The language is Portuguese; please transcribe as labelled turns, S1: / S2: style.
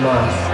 S1: É.